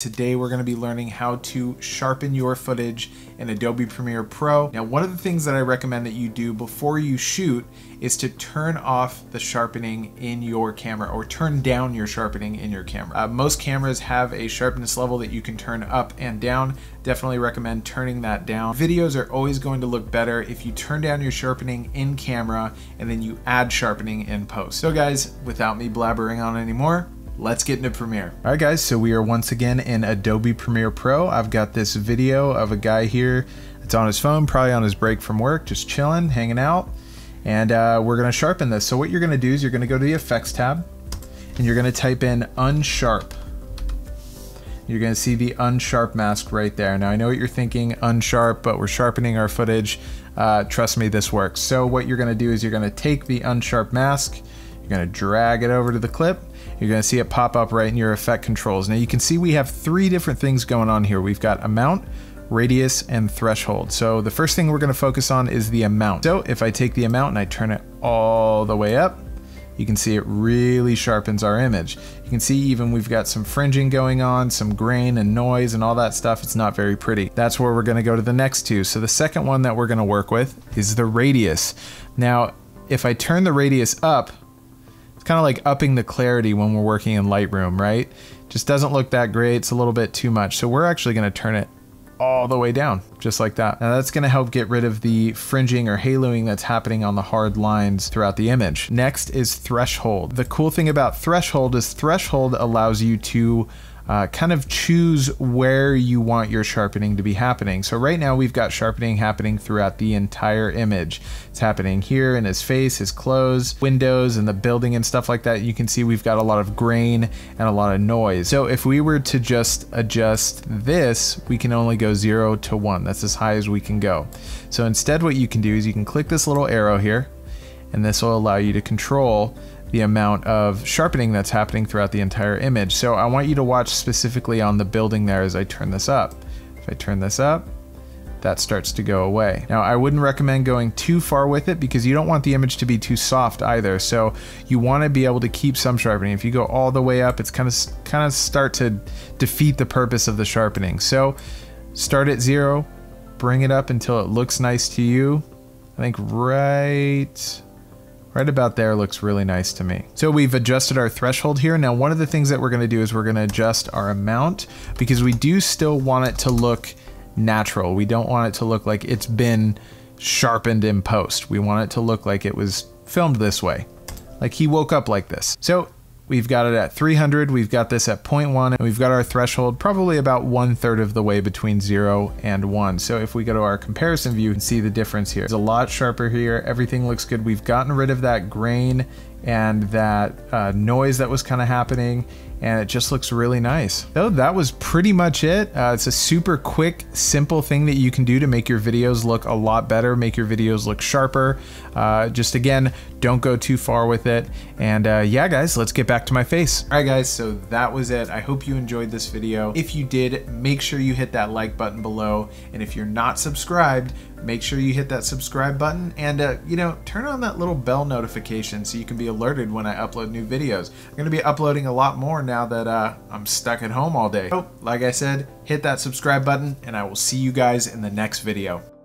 Today we're going to be learning how to sharpen your footage in Adobe Premiere Pro. Now one of the things that I recommend that you do before you shoot is to turn off the sharpening in your camera or turn down your sharpening in your camera. Uh, most cameras have a sharpness level that you can turn up and down. Definitely recommend turning that down. Videos are always going to look better if you turn down your sharpening in camera and then you add sharpening in post. So guys, without me blabbering on anymore, let's get into Premiere. All right guys, so we are once again in Adobe Premiere Pro. I've got this video of a guy here It's on his phone, probably on his break from work, just chilling, hanging out. And uh, we're gonna sharpen this. So what you're gonna do is you're gonna go to the effects tab and you're gonna type in unsharp. You're gonna see the unsharp mask right there. Now I know what you're thinking, unsharp, but we're sharpening our footage. Uh, trust me, this works. So what you're gonna do is you're gonna take the unsharp mask, you're gonna drag it over to the clip, you're going to see it pop up right in your effect controls. Now you can see we have three different things going on here. We've got amount, radius, and threshold. So the first thing we're going to focus on is the amount. So if I take the amount and I turn it all the way up, you can see it really sharpens our image. You can see even we've got some fringing going on, some grain and noise and all that stuff. It's not very pretty. That's where we're gonna go to the next two. So the second one that we're gonna work with is the radius. Now, if I turn the radius up, kind of like upping the clarity when we're working in Lightroom, right? Just doesn't look that great. It's a little bit too much. So we're actually going to turn it all the way down, just like that. Now that's going to help get rid of the fringing or haloing that's happening on the hard lines throughout the image. Next is threshold. The cool thing about threshold is threshold allows you to uh, kind of choose where you want your sharpening to be happening. So right now we've got sharpening happening throughout the entire image. It's happening here in his face, his clothes, windows, and the building and stuff like that. You can see we've got a lot of grain and a lot of noise. So if we were to just adjust this, we can only go zero to one. That's as high as we can go. So instead what you can do is you can click this little arrow here, and this will allow you to control the amount of sharpening that's happening throughout the entire image. So I want you to watch specifically on the building there as I turn this up. If I turn this up, that starts to go away. Now I wouldn't recommend going too far with it because you don't want the image to be too soft either. So you want to be able to keep some sharpening. If you go all the way up, it's kind of kind of start to defeat the purpose of the sharpening. So start at zero, bring it up until it looks nice to you. I think right Right about there looks really nice to me. So we've adjusted our threshold here. Now one of the things that we're gonna do is we're gonna adjust our amount because we do still want it to look natural. We don't want it to look like it's been sharpened in post. We want it to look like it was filmed this way. Like he woke up like this. So We've got it at 300, we've got this at 0.1, and we've got our threshold probably about one third of the way between zero and one. So if we go to our comparison view and see the difference here, it's a lot sharper here. Everything looks good. We've gotten rid of that grain and that uh, noise that was kind of happening and it just looks really nice. So that was pretty much it. Uh, it's a super quick, simple thing that you can do to make your videos look a lot better, make your videos look sharper. Uh, just again, don't go too far with it. And uh, yeah, guys, let's get back to my face. All right, guys, so that was it. I hope you enjoyed this video. If you did, make sure you hit that like button below. And if you're not subscribed, make sure you hit that subscribe button and uh, you know turn on that little bell notification so you can be alerted when I upload new videos. I'm going to be uploading a lot more now that uh, I'm stuck at home all day. So, like I said, hit that subscribe button and I will see you guys in the next video.